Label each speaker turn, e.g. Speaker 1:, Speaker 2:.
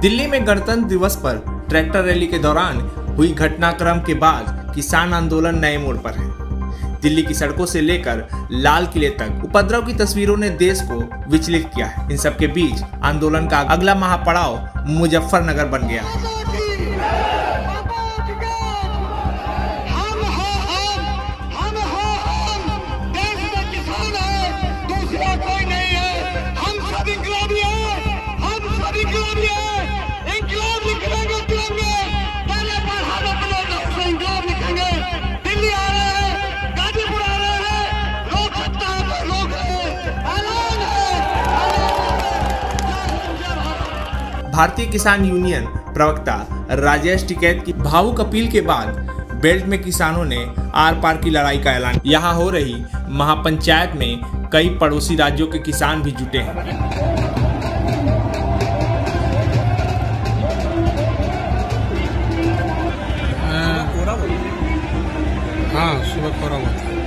Speaker 1: दिल्ली में गणतंत्र दिवस पर ट्रैक्टर रैली के दौरान हुई घटनाक्रम के बाद किसान आंदोलन नए मोड़ पर है। दिल्ली की सड़कों से लेकर लाल किले तक। उपद्रव की तस्वीरों ने देश को विचलित किया है। इन सबके बीच आंदोलन का अगला महापड़ाव मुजफ्फरनगर बन गया है। भारतीय किसान यूनियन प्रवक्ता राजेश टिकैत की भावुक अपील के बाद बेल्ट में किसानों ने आर पार की लड़ाई का ऐलान। यहाँ हो रही महापंचायत में कई पड़ोसी राज्यों के किसान भी जुटे हैं।
Speaker 2: हाँ सुबह हुआ।